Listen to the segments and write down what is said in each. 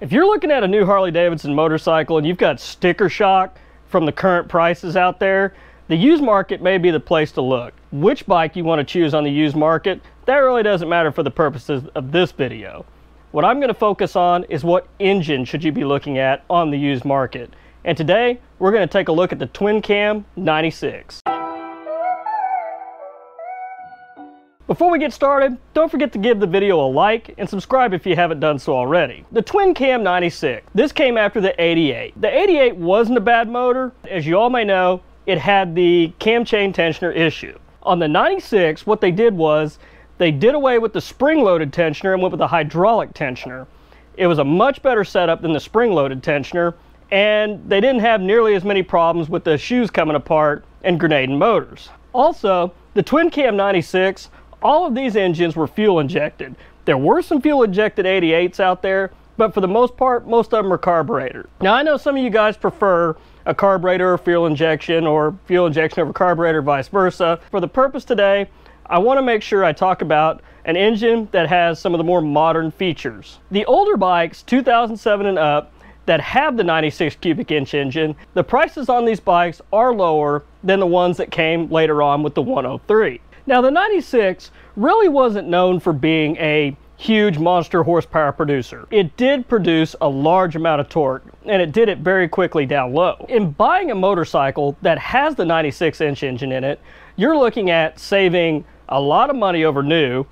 If you're looking at a new Harley Davidson motorcycle and you've got sticker shock from the current prices out there, the used market may be the place to look. Which bike you want to choose on the used market, that really doesn't matter for the purposes of this video. What I'm going to focus on is what engine should you be looking at on the used market. And today, we're going to take a look at the Twin Cam 96. Before we get started, don't forget to give the video a like and subscribe if you haven't done so already. The Twin Cam 96. This came after the 88. The 88 wasn't a bad motor. As you all may know, it had the cam chain tensioner issue. On the 96, what they did was they did away with the spring-loaded tensioner and went with a hydraulic tensioner. It was a much better setup than the spring-loaded tensioner, and they didn't have nearly as many problems with the shoes coming apart and grenading motors. Also, the Twin Cam 96 all of these engines were fuel injected. There were some fuel injected 88s out there, but for the most part, most of them are carburetor. Now I know some of you guys prefer a carburetor or fuel injection or fuel injection over carburetor, vice versa. For the purpose today, I want to make sure I talk about an engine that has some of the more modern features. The older bikes, 2007 and up, that have the 96 cubic inch engine, the prices on these bikes are lower than the ones that came later on with the 103. Now the 96 really wasn't known for being a huge monster horsepower producer. It did produce a large amount of torque and it did it very quickly down low. In buying a motorcycle that has the 96 inch engine in it, you're looking at saving a lot of money over new,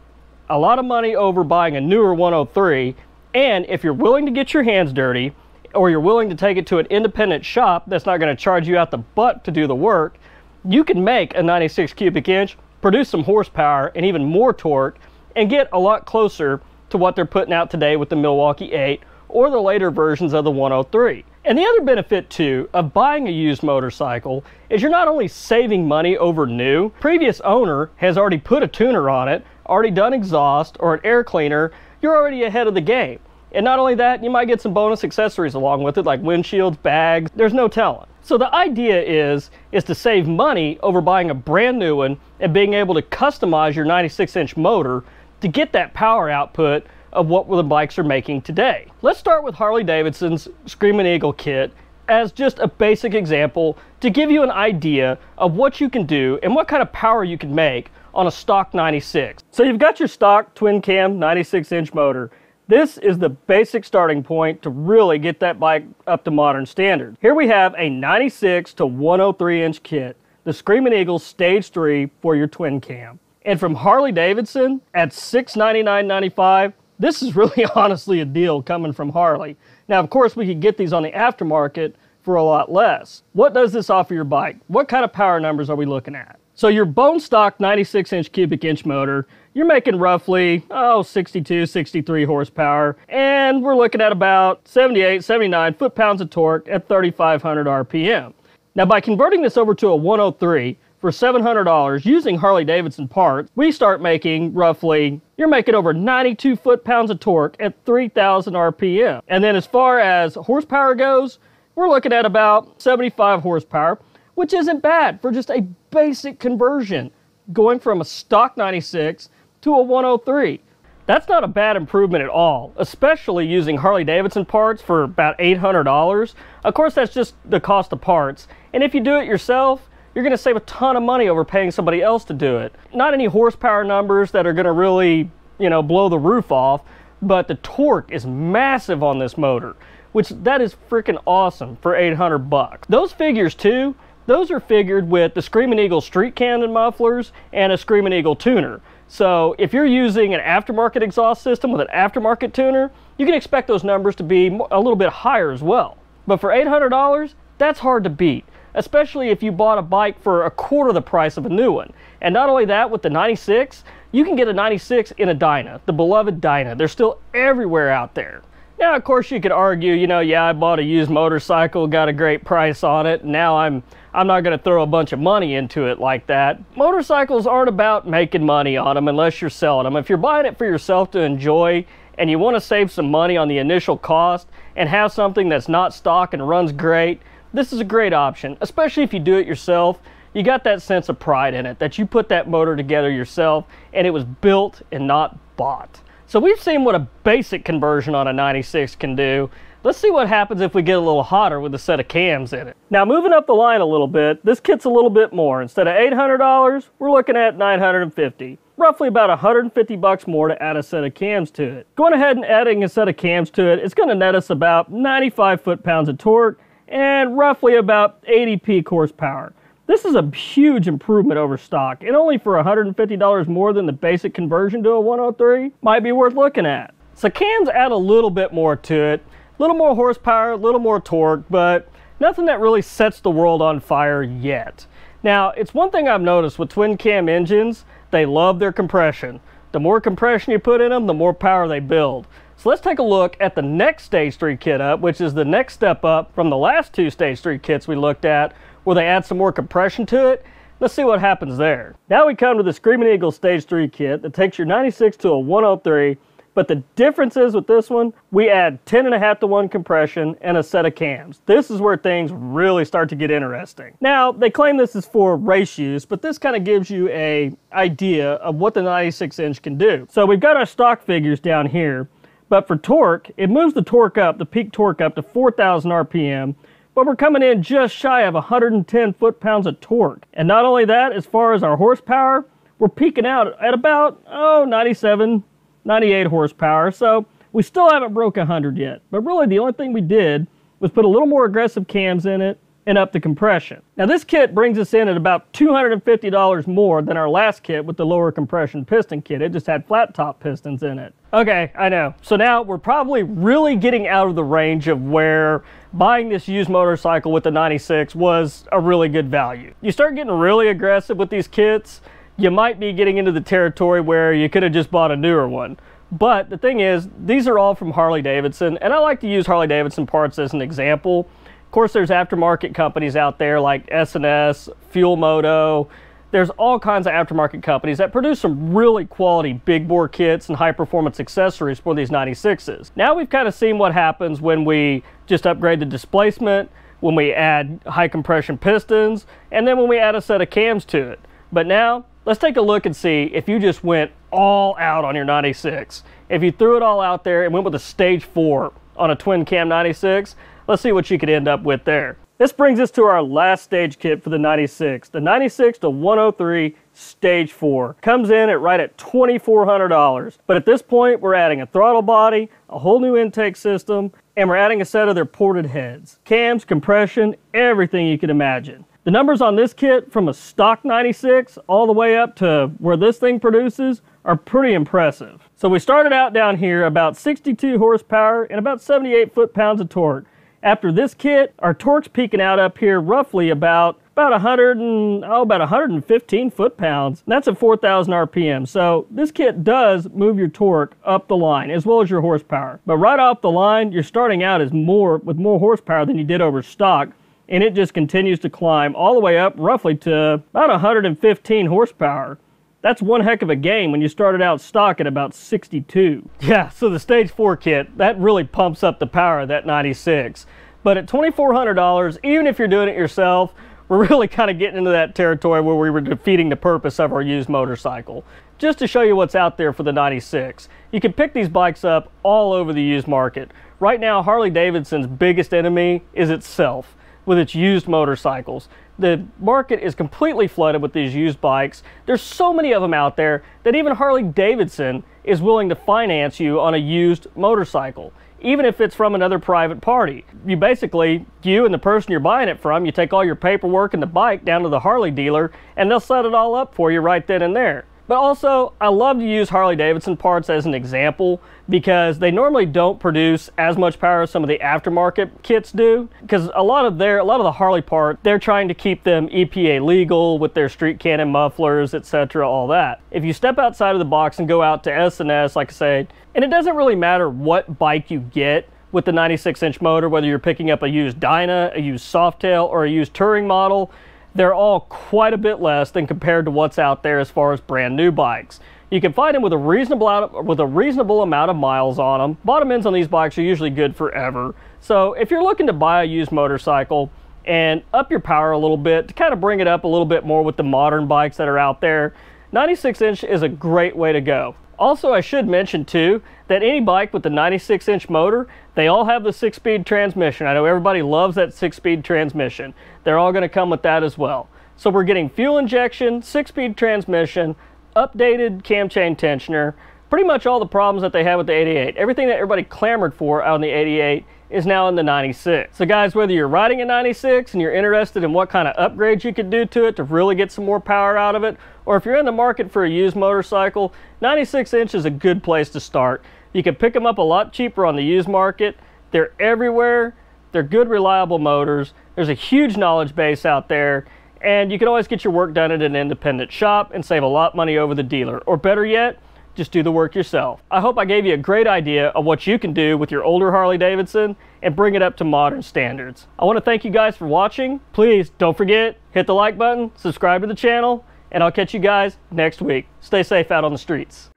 a lot of money over buying a newer 103, and if you're willing to get your hands dirty, or you're willing to take it to an independent shop that's not going to charge you out the butt to do the work, you can make a 96 cubic inch produce some horsepower and even more torque and get a lot closer to what they're putting out today with the Milwaukee 8 or the later versions of the 103. And the other benefit too of buying a used motorcycle is you're not only saving money over new, previous owner has already put a tuner on it, already done exhaust or an air cleaner, you're already ahead of the game. And not only that, you might get some bonus accessories along with it like windshields, bags, there's no telling. So the idea is, is to save money over buying a brand new one and being able to customize your 96 inch motor to get that power output of what the bikes are making today. Let's start with Harley Davidson's Screamin' Eagle kit as just a basic example to give you an idea of what you can do and what kind of power you can make on a stock 96. So you've got your stock twin cam 96 inch motor. This is the basic starting point to really get that bike up to modern standards. Here we have a 96 to 103 inch kit, the Screaming Eagle Stage 3 for your twin cam. And from Harley Davidson at $699.95, this is really honestly a deal coming from Harley. Now, of course, we could get these on the aftermarket for a lot less. What does this offer your bike? What kind of power numbers are we looking at? So your bone stock 96 inch cubic inch motor, you're making roughly, oh, 62, 63 horsepower. And we're looking at about 78, 79 foot-pounds of torque at 3,500 RPM. Now by converting this over to a 103, for $700 using Harley Davidson parts, we start making roughly, you're making over 92 foot-pounds of torque at 3,000 RPM. And then as far as horsepower goes, we're looking at about 75 horsepower, which isn't bad for just a basic conversion, going from a stock 96 to a 103. That's not a bad improvement at all, especially using Harley Davidson parts for about $800. Of course, that's just the cost of parts. And if you do it yourself, you're going to save a ton of money over paying somebody else to do it. Not any horsepower numbers that are going to really, you know, blow the roof off, but the torque is massive on this motor, which that is freaking awesome for 800 bucks. Those figures too, those are figured with the Screaming Eagle street cannon mufflers and a Screaming Eagle tuner. So if you're using an aftermarket exhaust system with an aftermarket tuner, you can expect those numbers to be a little bit higher as well. But for $800, that's hard to beat, especially if you bought a bike for a quarter of the price of a new one. And not only that, with the 96, you can get a 96 in a Dyna, the beloved Dyna. They're still everywhere out there. Now, of course, you could argue, you know, yeah, I bought a used motorcycle, got a great price on it. Now I'm I'm not going to throw a bunch of money into it like that. Motorcycles aren't about making money on them unless you're selling them. If you're buying it for yourself to enjoy and you want to save some money on the initial cost and have something that's not stock and runs great, this is a great option, especially if you do it yourself. You got that sense of pride in it that you put that motor together yourself and it was built and not bought. So we've seen what a basic conversion on a 96 can do. Let's see what happens if we get a little hotter with a set of cams in it. Now moving up the line a little bit, this kit's a little bit more. Instead of $800, we're looking at 950 roughly about 150 bucks more to add a set of cams to it. Going ahead and adding a set of cams to it, it's going to net us about 95 foot-pounds of torque and roughly about 80 peak horsepower. This is a huge improvement over stock, and only for $150 more than the basic conversion to a 103 might be worth looking at. So cams add a little bit more to it, a little more horsepower, a little more torque, but nothing that really sets the world on fire yet. Now, it's one thing I've noticed with twin cam engines, they love their compression. The more compression you put in them, the more power they build. So let's take a look at the next Stage 3 kit up, which is the next step up from the last two Stage 3 kits we looked at, where they add some more compression to it. Let's see what happens there. Now we come to the Screaming Eagle Stage 3 kit that takes your 96 to a 103 but the difference is with this one, we add 10 and a half to 1 compression and a set of cams. This is where things really start to get interesting. Now, they claim this is for race use, but this kind of gives you a idea of what the 96 inch can do. So we've got our stock figures down here, but for torque, it moves the torque up, the peak torque up to 4,000 RPM, but we're coming in just shy of 110 foot-pounds of torque. And not only that, as far as our horsepower, we're peaking out at about, oh, 97, 98 horsepower, so we still haven't broke 100 yet. But really the only thing we did was put a little more aggressive cams in it and up the compression. Now this kit brings us in at about $250 more than our last kit with the lower compression piston kit. It just had flat top pistons in it. Okay, I know. So now we're probably really getting out of the range of where buying this used motorcycle with the 96 was a really good value. You start getting really aggressive with these kits, you might be getting into the territory where you could have just bought a newer one. But the thing is, these are all from Harley Davidson, and I like to use Harley Davidson parts as an example. Of course, there's aftermarket companies out there like S&S, Fuel Moto. There's all kinds of aftermarket companies that produce some really quality big bore kits and high performance accessories for these 96s. Now we've kind of seen what happens when we just upgrade the displacement, when we add high compression pistons, and then when we add a set of cams to it. But now Let's take a look and see if you just went all out on your 96. If you threw it all out there and went with a stage four on a twin cam 96, let's see what you could end up with there. This brings us to our last stage kit for the 96. The 96 to 103 stage 4 comes in at right at $2,400. But at this point, we're adding a throttle body, a whole new intake system, and we're adding a set of their ported heads. Cams, compression, everything you can imagine. The numbers on this kit from a stock 96 all the way up to where this thing produces are pretty impressive. So we started out down here about 62 horsepower and about 78 foot-pounds of torque. After this kit, our torque's peaking out up here roughly about about 100 and oh about 115 foot-pounds. That's at 4,000 RPM. So this kit does move your torque up the line as well as your horsepower. But right off the line, you're starting out as more with more horsepower than you did over stock and it just continues to climb all the way up roughly to about 115 horsepower. That's one heck of a game when you started out stock at about 62. Yeah, so the Stage 4 kit, that really pumps up the power of that 96. But at $2,400, even if you're doing it yourself, we're really kind of getting into that territory where we were defeating the purpose of our used motorcycle. Just to show you what's out there for the 96. You can pick these bikes up all over the used market. Right now, Harley Davidson's biggest enemy is itself with its used motorcycles. The market is completely flooded with these used bikes. There's so many of them out there that even Harley Davidson is willing to finance you on a used motorcycle, even if it's from another private party. You basically, you and the person you're buying it from, you take all your paperwork and the bike down to the Harley dealer and they'll set it all up for you right then and there. But also, I love to use Harley Davidson parts as an example because they normally don't produce as much power as some of the aftermarket kits do. Because a lot of their, a lot of the Harley part, they're trying to keep them EPA legal with their street cannon mufflers, etc., all that. If you step outside of the box and go out to S&S, like I say, and it doesn't really matter what bike you get, with the 96 inch motor, whether you're picking up a used Dyna, a used Softail, or a used Touring model, they're all quite a bit less than compared to what's out there as far as brand new bikes. You can find them with a reasonable with a reasonable amount of miles on them. Bottom ends on these bikes are usually good forever. So if you're looking to buy a used motorcycle and up your power a little bit to kind of bring it up a little bit more with the modern bikes that are out there, 96 inch is a great way to go. Also, I should mention too that any bike with the 96 inch motor, they all have the six speed transmission. I know everybody loves that six speed transmission. They're all going to come with that as well. So we're getting fuel injection, six speed transmission, updated cam chain tensioner, pretty much all the problems that they had with the 88. Everything that everybody clamored for out in the 88 is now in the 96. So guys, whether you're riding a 96 and you're interested in what kind of upgrades you could do to it to really get some more power out of it, or if you're in the market for a used motorcycle, 96 inch is a good place to start. You can pick them up a lot cheaper on the used market. They're everywhere. They're good, reliable motors. There's a huge knowledge base out there, and you can always get your work done at an independent shop and save a lot of money over the dealer. Or better yet, just do the work yourself. I hope I gave you a great idea of what you can do with your older Harley Davidson and bring it up to modern standards. I want to thank you guys for watching. Please don't forget, hit the like button, subscribe to the channel, and I'll catch you guys next week. Stay safe out on the streets.